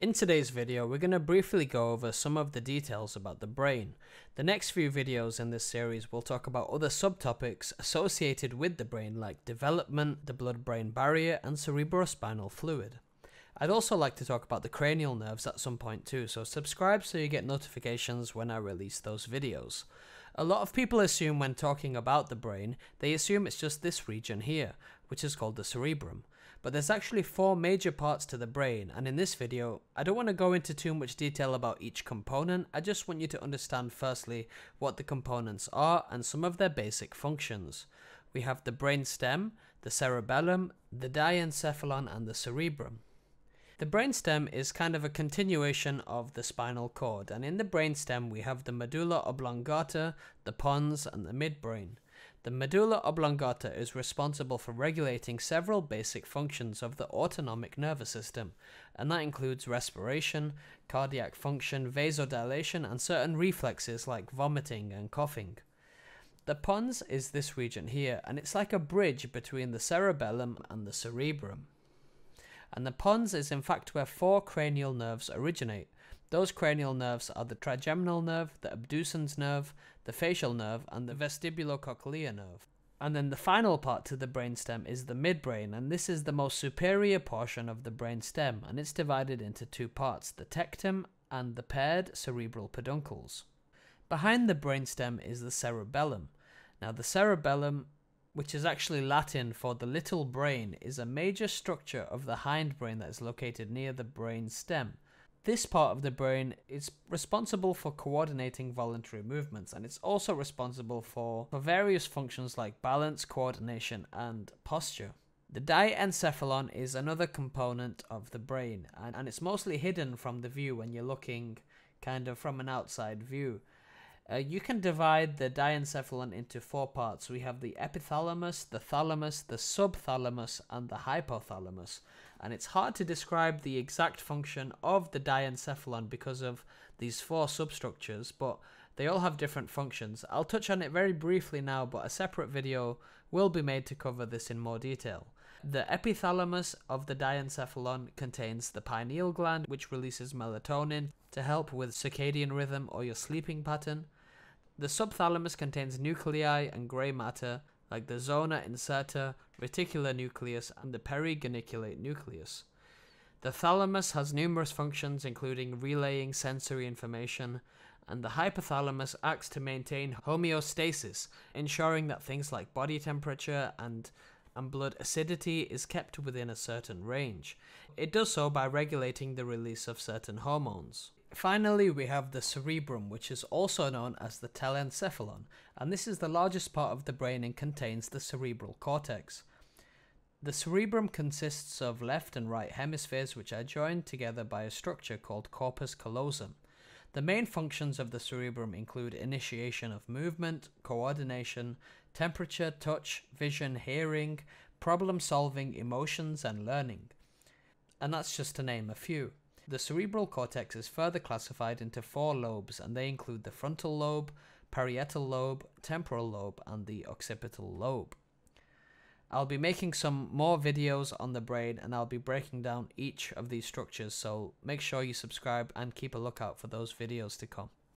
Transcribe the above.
In today's video, we're going to briefly go over some of the details about the brain. The next few videos in this series will talk about other subtopics associated with the brain like development, the blood-brain barrier, and cerebrospinal fluid. I'd also like to talk about the cranial nerves at some point too, so subscribe so you get notifications when I release those videos. A lot of people assume when talking about the brain, they assume it's just this region here, which is called the cerebrum. But there's actually four major parts to the brain, and in this video, I don't want to go into too much detail about each component, I just want you to understand firstly what the components are and some of their basic functions. We have the brain stem, the cerebellum, the diencephalon and the cerebrum. The brainstem is kind of a continuation of the spinal cord, and in the brainstem we have the medulla oblongata, the pons, and the midbrain. The medulla oblongata is responsible for regulating several basic functions of the autonomic nervous system, and that includes respiration, cardiac function, vasodilation, and certain reflexes like vomiting and coughing. The pons is this region here, and it's like a bridge between the cerebellum and the cerebrum. And the pons is in fact where four cranial nerves originate, those cranial nerves are the trigeminal nerve, the abducens nerve, the facial nerve, and the vestibulocochlear nerve. And then the final part to the brainstem is the midbrain, and this is the most superior portion of the brainstem, and it's divided into two parts, the tectum and the paired cerebral peduncles. Behind the brainstem is the cerebellum. Now the cerebellum, which is actually Latin for the little brain, is a major structure of the hindbrain that is located near the brain stem. This part of the brain is responsible for coordinating voluntary movements and it's also responsible for, for various functions like balance, coordination, and posture. The diencephalon is another component of the brain and, and it's mostly hidden from the view when you're looking kind of from an outside view. Uh, you can divide the diencephalon into four parts. We have the epithalamus, the thalamus, the subthalamus, and the hypothalamus. And it's hard to describe the exact function of the diencephalon because of these four substructures, but they all have different functions. I'll touch on it very briefly now, but a separate video will be made to cover this in more detail. The epithalamus of the diencephalon contains the pineal gland, which releases melatonin to help with circadian rhythm or your sleeping pattern. The subthalamus contains nuclei and grey matter like the zona incerta, reticular nucleus, and the perigeniculate nucleus. The thalamus has numerous functions including relaying sensory information, and the hypothalamus acts to maintain homeostasis, ensuring that things like body temperature and and blood acidity is kept within a certain range. It does so by regulating the release of certain hormones. Finally, we have the cerebrum, which is also known as the telencephalon, and this is the largest part of the brain and contains the cerebral cortex. The cerebrum consists of left and right hemispheres which are joined together by a structure called corpus callosum. The main functions of the cerebrum include initiation of movement, coordination, temperature, touch, vision, hearing, problem solving, emotions, and learning. And that's just to name a few. The cerebral cortex is further classified into four lobes, and they include the frontal lobe, parietal lobe, temporal lobe, and the occipital lobe. I'll be making some more videos on the brain and I'll be breaking down each of these structures, so make sure you subscribe and keep a lookout for those videos to come.